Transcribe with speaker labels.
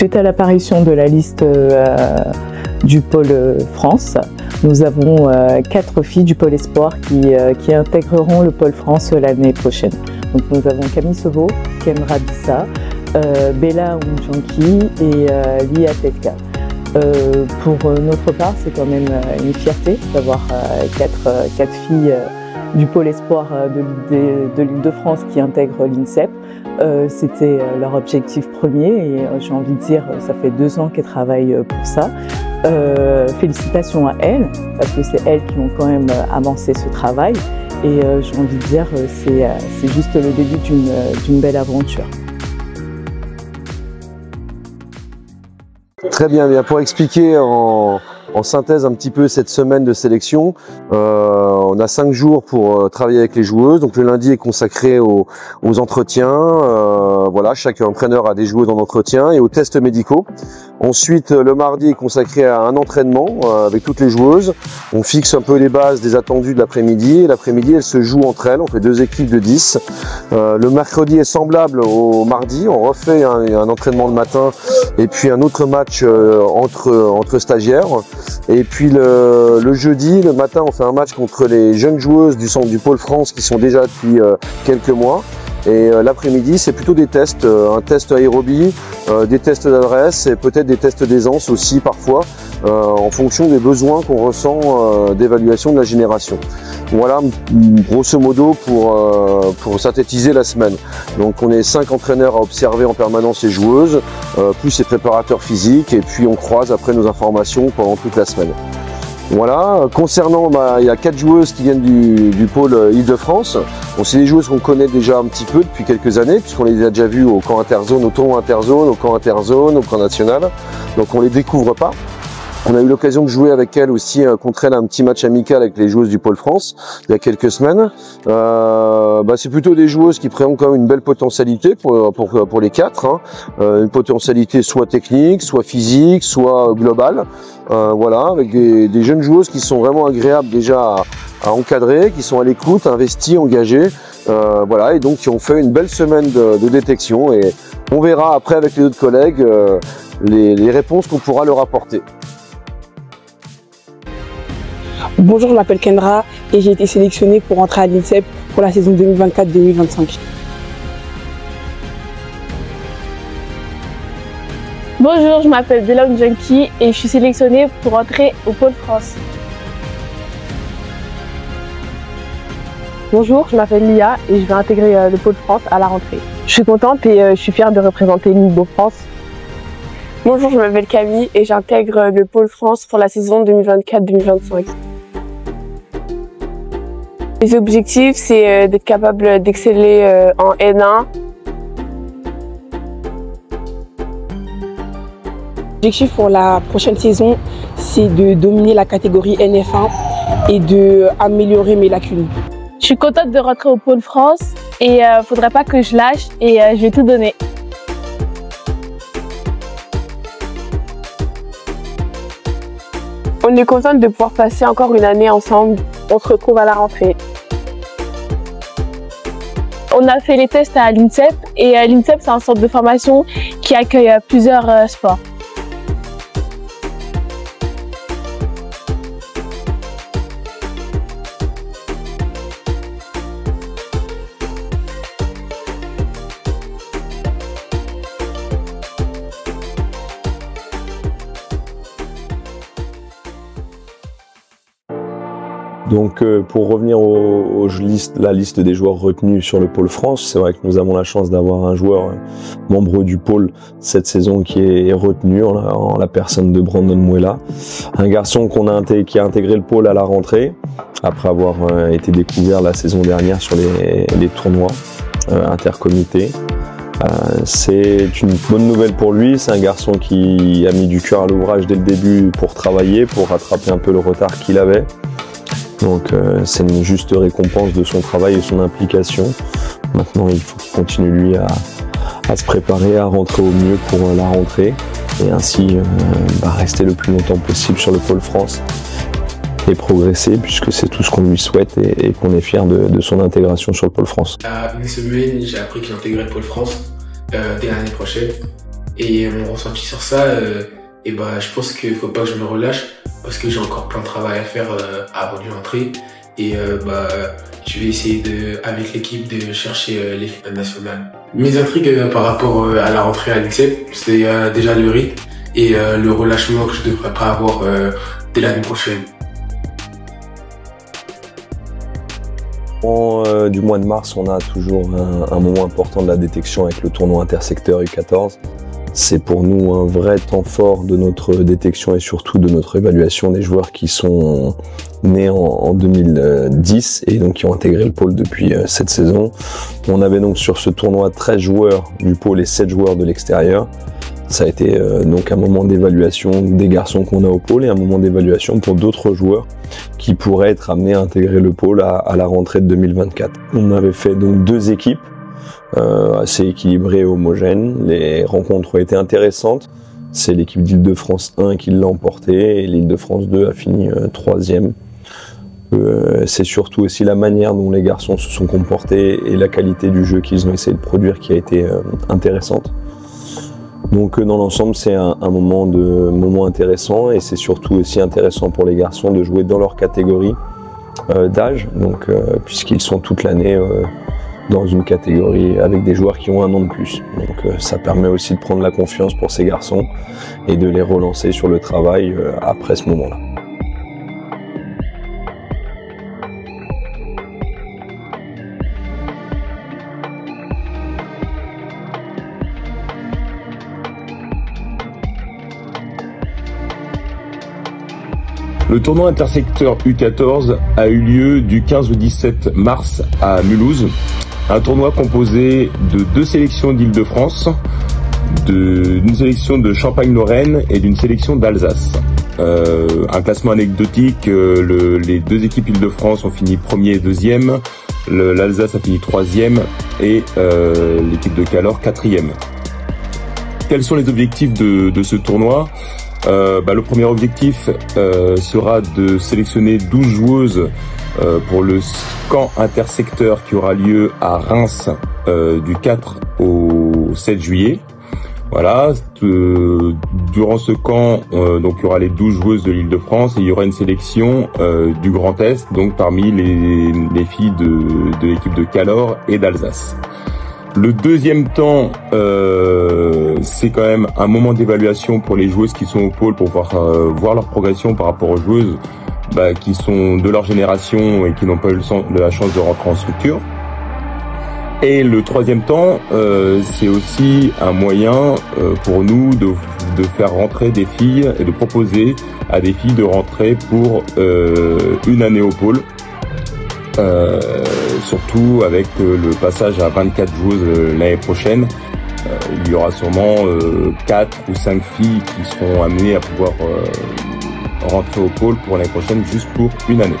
Speaker 1: Suite à l'apparition de la liste du pôle France, nous avons quatre filles du pôle Espoir qui, intégreront le pôle France l'année prochaine. Donc nous avons Camille Sovo, Kendra Bissa, euh, Bella Unjanki et euh, Lia Tetka. Euh, pour notre part, c'est quand même une fierté d'avoir quatre, quatre, filles du pôle espoir de, l'île de France qui intègrent l'INSEP. C'était leur objectif premier et j'ai envie de dire, ça fait deux ans qu'elles travaillent pour ça. félicitations à elles, parce que c'est elles qui ont quand même avancé ce travail. Et j'ai envie de dire, c'est juste le début d'une belle aventure.
Speaker 2: Très bien, bien pour expliquer en, synthèse un petit peu cette semaine de sélection, euh, on a cinq jours pour euh, travailler avec les joueuses. Donc le lundi est consacré aux, entretiens. Euh, voilà, chaque entraîneur a des joueuses en entretien et aux tests médicaux. Ensuite, le mardi est consacré à un entraînement avec toutes les joueuses. On fixe un peu les bases des attendus de l'après-midi. L'après-midi, elles se jouent entre elles. On fait deux équipes de 10. le mercredi est semblable au mardi. On refait un, un entraînement le matin et puis un autre match entre, entre stagiaires. Et puis le, jeudi, le matin, on fait un match contre les jeunes joueuses du centre du Pôle France qui sont déjà depuis euh, quelques mois. Et euh, l'après-midi, c'est plutôt des tests, euh, un test aérobie, des tests d'adresse et peut-être des tests d'aisance aussi parfois, en fonction des besoins qu'on ressent d'évaluation de la génération. Voilà grosso modo pour, pour synthétiser la semaine. Donc on est cinq entraîneurs à observer en permanence les joueuses, plus les préparateurs physiques, et puis on croise après nos informations pendant toute la semaine. Voilà, concernant, bah, il y a quatre joueuses qui viennent du, pôle Île-de-France. Bon, c'est des joueuses qu'on connaît déjà un petit peu depuis quelques années, puisqu'on les a déjà vues au camp interzone, au tournoi interzone, au camp interzone, au camp national. Donc on les découvre pas. On a eu l'occasion de jouer avec elle aussi euh, contre elle un petit match amical avec les joueuses du Pôle France il y a quelques semaines. Euh, bah, c'est plutôt des joueuses qui présentent quand même une belle potentialité pour, pour, pour les quatre. Hein. Euh, une potentialité soit technique, soit physique, soit globale. Euh, voilà, avec des, des, jeunes joueuses qui sont vraiment agréables déjà à, à encadrer, qui sont à l'écoute, investies, engagées. Euh, voilà, et donc qui ont fait une belle semaine de, de détection. Et on verra après avec les autres collègues les, les réponses qu'on pourra leur apporter.
Speaker 3: Bonjour, je m'appelle Kendra et j'ai été sélectionnée pour entrer à l'INSEP pour la saison 2024-2025.
Speaker 4: Bonjour, je m'appelle Bella Junkie et je suis sélectionnée pour entrer au Pôle France.
Speaker 5: Bonjour, je m'appelle Lia et je vais intégrer euh, le Pôle France à la rentrée. Je suis contente et euh, je suis fière de représenter l'île de France.
Speaker 6: Bonjour, je m'appelle Camille et j'intègre le Pôle France pour la saison 2024-2025. Les objectifs, c'est euh, d'être capable d'exceller euh, en N1.
Speaker 3: L'objectif pour la prochaine saison, c'est de dominer la catégorie NF1 et de améliorer mes lacunes.
Speaker 4: Je suis contente de rentrer au Pôle France et ne euh, faudrait pas que je lâche et je vais tout donner.
Speaker 6: On est contente de pouvoir passer encore une année ensemble. On se retrouve à la rentrée.
Speaker 4: On a fait les tests à l'INSEP et euh, l'INSEP c'est un centre de formation qui accueille euh, plusieurs euh, sports.
Speaker 7: Donc euh, pour revenir au, la liste des joueurs retenus sur le pôle France, c'est vrai que nous avons la chance d'avoir un joueur euh, membre du pôle cette saison qui est retenu en la, personne de Brandon Muela, un garçon qu'on a qui a intégré le pôle à la rentrée après avoir euh, été découvert la saison dernière sur les, les tournois intercomités. c'est une bonne nouvelle pour lui, c'est un garçon qui a mis du cœur à l'ouvrage dès le début pour travailler, pour rattraper un peu le retard qu'il avait. Donc euh, c'est une juste récompense de son travail et son implication. Maintenant il faut qu'il continue lui à, se préparer, à rentrer au mieux pour la rentrée et ainsi euh, bah, rester le plus longtemps possible sur le pôle France et progresser puisque c'est tout ce qu'on lui souhaite et, qu'on est fier de, son intégration sur le pôle France.
Speaker 8: À semaine, j'ai appris qu'il intégrait le pôle France euh, dès l'année prochaine Et mon ressenti sur ça, et bah, je pense qu'il faut pas que je me relâche parce que j'ai encore plein de travail à faire avant de rentrer. Et bah, je vais essayer de, avec l'équipe de chercher l'équipe nationale. Mes intrigues par rapport à la rentrée à l'INSEP, c'est déjà le rythme et le relâchement que je devrais pas avoir dès l'année prochaine.
Speaker 7: Euh, du mois de mars, on a toujours un, moment important de la détection avec le tournoi intersecteur U14. C'est pour nous un vrai temps fort de notre détection et surtout de notre évaluation des joueurs qui sont nés en, 2010 et donc qui ont intégré le pôle depuis euh, cette saison. On avait donc sur ce tournoi 13 joueurs du pôle et 7 joueurs de l'extérieur. Ça a été euh, donc un moment d'évaluation des garçons qu'on a au pôle et un moment d'évaluation pour d'autres joueurs qui pourraient être amenés à intégrer le pôle à, la rentrée de 2024. On avait fait donc deux équipes assez équilibrées et homogènes. Les rencontres ont été intéressantes. C'est l'équipe d'Île-de-France 1 qui l'a emporté et l'Île-de-France 2 a fini euh, troisième. c'est surtout aussi la manière dont les garçons se sont comportés et la qualité du jeu qu'ils ont essayé de produire qui a été intéressante. Donc euh, dans l'ensemble, c'est un, moment de moment intéressant et c'est surtout aussi intéressant pour les garçons de jouer dans leur catégorie euh, d'âge, donc euh, puisqu'ils sont toute l'année dans une catégorie avec des joueurs qui ont un an de plus. Donc ça permet aussi de prendre la confiance pour ces garçons et de les relancer sur le travail après ce moment-là.
Speaker 9: Le tournoi intersecteur U14 a eu lieu du 15 au 17 mars à Mulhouse. Un tournoi composé de deux sélections d'Île-de-France, d'une sélection de Champagne-Lorraine et d'une sélection d'Alsace. Euh, un classement anecdotique, euh, les deux équipes Île-de-France ont fini premier et deuxième, l'Alsace a fini troisième et euh, l'équipe de Calor quatrième. Quels sont les objectifs de, ce tournoi? Bah, le premier objectif sera de sélectionner 12 joueuses pour le camp intersecteur qui aura lieu à Reims du 4 au 7 juillet. Voilà, durant ce camp, donc il y aura les 12 joueuses de l'Île-de-France et il y aura une sélection du Grand Est, donc parmi les, les filles de, de l'équipe de Calor et d'Alsace. Le deuxième temps, euh, c'est quand même un moment d'évaluation pour les joueuses qui sont au pôle pour euh, voir leur progression par rapport aux joueuses bah, qui sont de leur génération et qui n'ont pas eu la chance de rentrer en structure. Et le troisième temps, euh, c'est aussi un moyen pour nous de, de, faire rentrer des filles et de proposer à des filles de rentrer pour une année au pôle. Euh, surtout avec euh, le passage à 24 joueuses euh, l'année prochaine. il y aura sûrement 4 ou 5 filles qui seront amenées à pouvoir rentrer au pôle pour l'année prochaine juste pour une année.